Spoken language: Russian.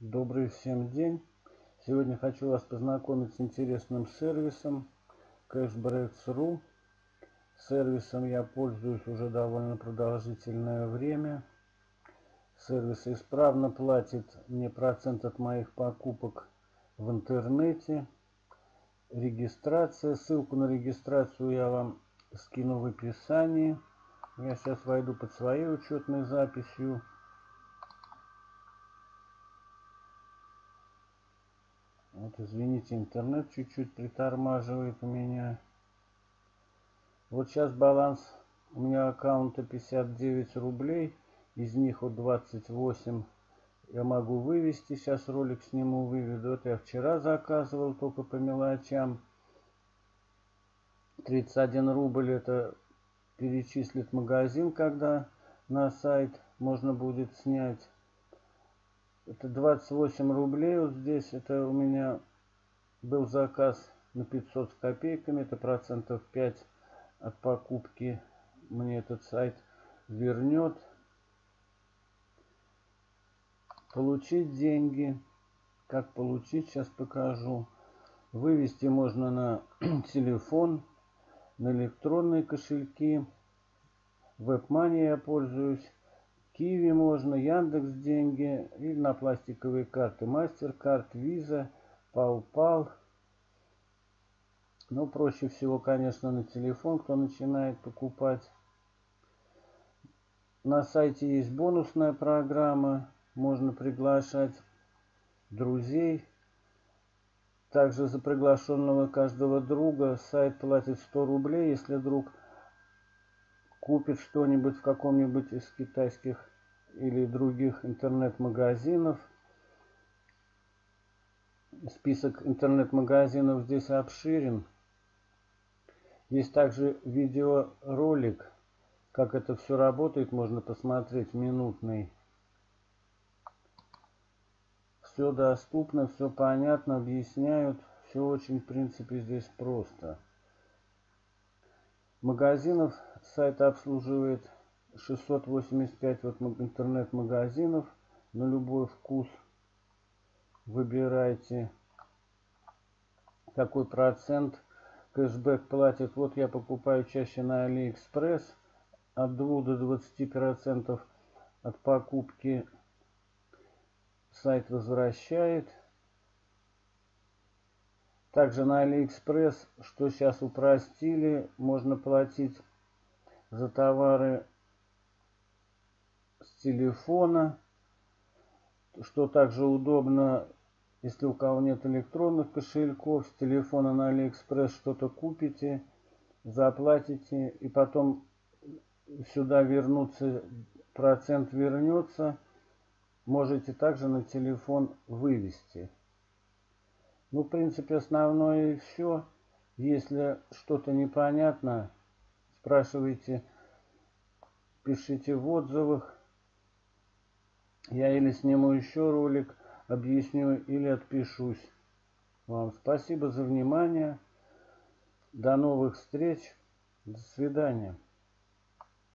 Добрый всем день! Сегодня хочу вас познакомить с интересным сервисом Cashbracks.ru. Сервисом я пользуюсь уже довольно продолжительное время. Сервис исправно платит мне процент от моих покупок в интернете. Регистрация. Ссылку на регистрацию я вам скину в описании. Я сейчас войду под своей учетной записью. Вот, извините, интернет чуть-чуть притормаживает у меня. Вот сейчас баланс у меня аккаунта 59 рублей. Из них вот 28 я могу вывести. Сейчас ролик сниму, выведу. Это я вчера заказывал только по мелочам. 31 рубль это перечислит магазин, когда на сайт можно будет снять. Это 28 рублей. Вот здесь это у меня был заказ на 500 с копейками. Это процентов 5 от покупки мне этот сайт вернет. Получить деньги. Как получить, сейчас покажу. Вывести можно на телефон на электронные кошельки. WebMoney я пользуюсь. Киви можно, Яндекс деньги или на пластиковые карты. MasterCard, Visa, PayPal. Ну, проще всего, конечно, на телефон, кто начинает покупать. На сайте есть бонусная программа. Можно приглашать друзей также за приглашенного каждого друга сайт платит 100 рублей, если друг купит что-нибудь в каком-нибудь из китайских или других интернет-магазинов. Список интернет-магазинов здесь обширен. Есть также видеоролик, как это все работает, можно посмотреть минутный все доступно, все понятно, объясняют. Все очень, в принципе, здесь просто. Магазинов сайт обслуживает 685 вот интернет-магазинов на любой вкус. Выбирайте, какой процент кэшбэк платит. Вот я покупаю чаще на Алиэкспресс от 2 до 20 процентов от покупки сайт возвращает. Также на Алиэкспресс, что сейчас упростили, можно платить за товары с телефона, что также удобно, если у кого нет электронных кошельков, с телефона на Алиэкспресс что-то купите, заплатите и потом сюда вернуться, процент вернется – можете также на телефон вывести. Ну, в принципе, основное и все. Если что-то непонятно, спрашивайте, пишите в отзывах. Я или сниму еще ролик, объясню, или отпишусь вам. Спасибо за внимание. До новых встреч. До свидания.